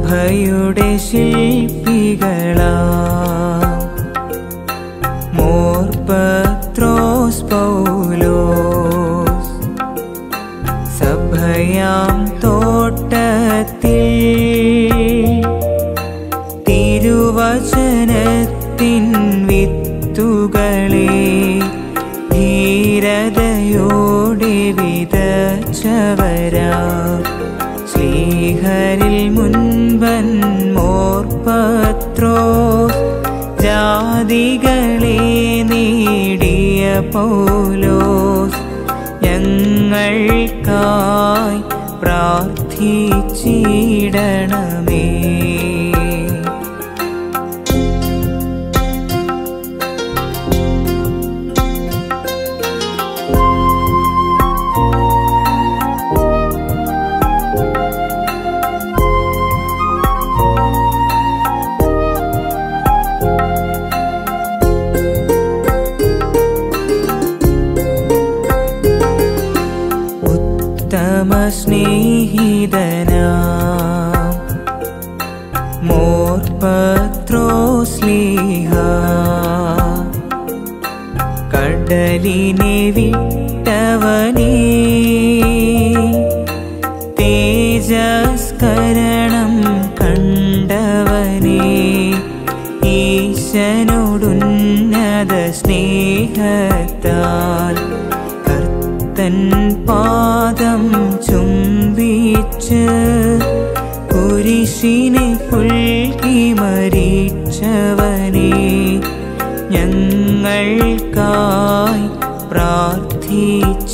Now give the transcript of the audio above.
പ്രഭയുടെ ശില്പികളാ. മോർപത്രോസ് പൗലോസ് സഭയാം തോട്ടത്തിൽ തിരുവചനത്തിൻ വിത്തുകളെ ധീരതയോടെ വിതച്ചവരാ. ശ്രീഹരിൽ മുൻപൻ മോർപത്രോ ജാതികളെ നേടിയ പൗലോസ് ഞങ്ങൾക്കായി പ്രാർത്ഥിച്ചിടണമേ ഉത്തമ സ്നേഹിതനാ മോർപത്രോ സ്ലീഹ കടലിനെ വിട്ടവനേ. തേജസ്കരണം കണ്ടവനേ. ഈശനോടുന്നത സ്നേഹത്താൽ കർത്തൻ കുരിശിനെ പുൽകി മരിച്ചവനെ ഞങ്ങൾക്കായി പ്രാർത്ഥിച്ചിടണമേ.